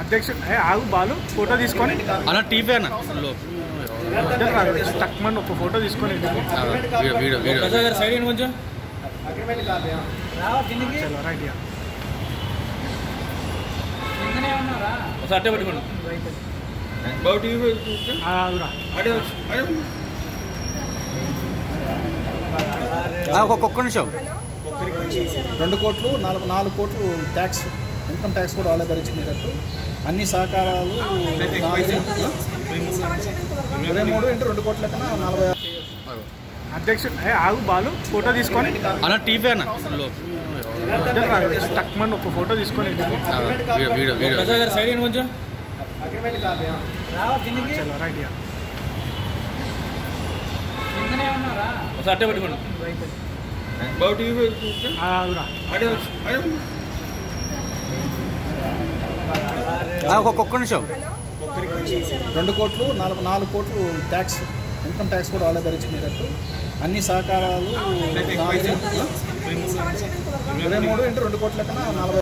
అధ్యక్షుడు ఆగు బాలు ఫోటో తీసుకొని. టీవీ అన్న. ఒక ఫోటో తీసుకొని సైడ్ కొంచెం? అట్టే పెట్టుకోండి. బాబు టీవీ. అడే. ఒక్క నిమిషం. రెండు కోట్లు నాలుగు నాలుగు కోట్లు ట్యాక్స్ ఇన్కమ్ ట్యాక్స్ కూడా వాళ్ళే భరించినట్టు అన్ని సహకారాలు ఇరవై మూడు ఇంటూ రెండు కోట్ల కన్నా నలభై ఆరు అధ్యక్షుడు ఆగు బాలు ఫోటో తీసుకొని. అన్న టీవీ అన్న. టక్మన్ ఒక ఫోటో తీసుకొని సైడ్ కొంచెం? అట్టే పెట్టుకోండి. బాబు టీవీ ఆ, ఆగురా. అడే వచ్చు. అడే ఉంది. ఒక్క నిమిషం రెండు కోట్లు నాలుగు నాలుగు కోట్లు ట్యాక్స్ ఇన్కమ్ ట్యాక్స్ కూడా వాళ్ళే భరించినట్టు అన్ని సహకారాలు ఇరవై మూడు ఇంటూ రెండు కోట్ల కన్నా నలభై